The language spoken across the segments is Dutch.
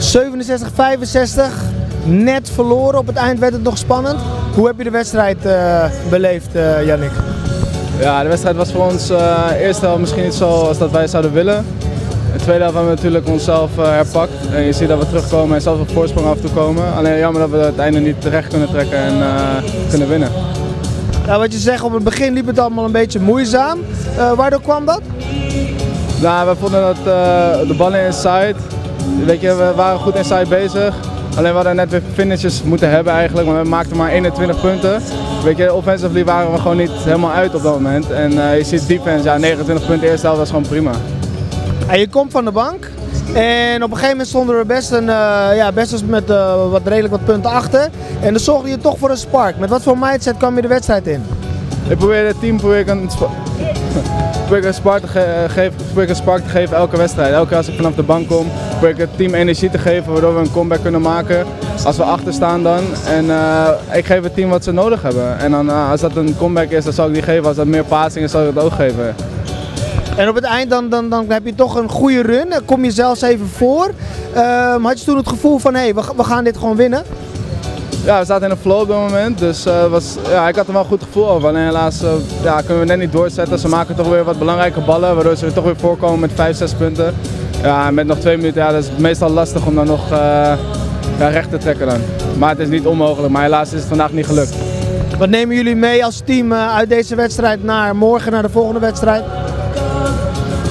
67, 65. Net verloren. Op het eind werd het nog spannend. Hoe heb je de wedstrijd uh, beleefd, uh, Yannick? Ja, de wedstrijd was voor ons uh, eerste helft misschien niet zo als dat wij zouden willen. De tweede helft hebben we natuurlijk onszelf herpakt. En je ziet dat we terugkomen en zelfs op voorsprong af en toe komen. Alleen jammer dat we het einde niet terecht kunnen trekken en kunnen winnen. Nou, wat je zegt, op het begin liep het allemaal een beetje moeizaam. waardoor kwam dat? Nou, we vonden dat de ballen inside. Weet je, we waren goed inside bezig. Alleen we hadden net weer finishes moeten hebben eigenlijk, maar we maakten maar 21 punten. Weet je, offensively waren we gewoon niet helemaal uit op dat moment. En uh, je ziet defense, ja 29 punten eerste helft, is gewoon prima. En je komt van de bank en op een gegeven moment stonden we best, een, uh, ja, best met uh, wat redelijk wat punten achter. En dan zorgde je toch voor een spark. Met wat voor mindset kwam je de wedstrijd in? Ik probeerde het team probeer ik een, te geven, probeer een spark te geven elke wedstrijd. Elke keer als ik vanaf de bank kom, probeer ik het team energie te geven waardoor we een comeback kunnen maken. Als we achter staan dan. En uh, ik geef het team wat ze nodig hebben. En dan, uh, als dat een comeback is, dan zal ik die geven. Als dat meer passing is, zal ik het ook geven. En op het eind dan, dan, dan heb je toch een goede run. Dan kom je zelfs even voor. Uh, had je toen het gevoel van hé, hey, we, we gaan dit gewoon winnen? Ja, we zaten in een flow op dat moment. Dus uh, was, ja, ik had er wel een goed gevoel over. Alleen helaas uh, ja, kunnen we net niet doorzetten. Ze maken toch weer wat belangrijke ballen, waardoor ze toch weer voorkomen met 5, 6 punten. Ja, met nog twee minuten, ja, dat is meestal lastig om dan nog uh, ja, recht te trekken dan. Maar het is niet onmogelijk, maar helaas is het vandaag niet gelukt. Wat nemen jullie mee als team uit deze wedstrijd naar morgen, naar de volgende wedstrijd?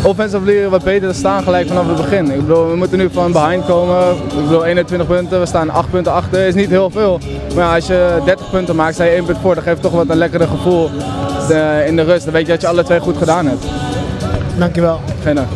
Offensive wat beter te staan gelijk vanaf het begin. Ik bedoel, we moeten nu van behind komen. Ik bedoel, 21 punten, we staan 8 punten achter, is niet heel veel. Maar ja, als je 30 punten maakt, sta je 1 punt voor, dan geeft toch wat een lekkere gevoel in de rust. Dan weet je dat je alle twee goed gedaan hebt. Dankjewel. Geen dank.